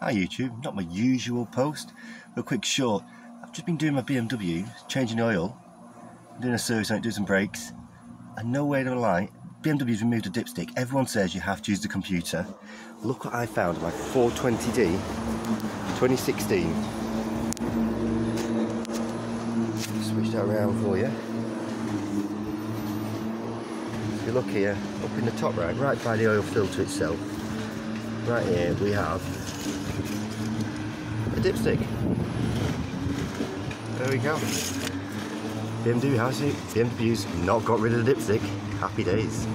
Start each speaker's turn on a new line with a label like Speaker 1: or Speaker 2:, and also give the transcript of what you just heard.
Speaker 1: Hi YouTube, not my usual post, but a quick short. I've just been doing my BMW, changing oil, doing a service on it, doing some brakes, and no way to lie, BMW's removed a dipstick. Everyone says you have to use the computer. Look what I found on my 420D 2016. Switch that around for you. If you look here, up in the top right, right by the oil filter itself, right here we have a dipstick. There we go. BMW has it. BMW's not got rid of the dipstick. Happy days.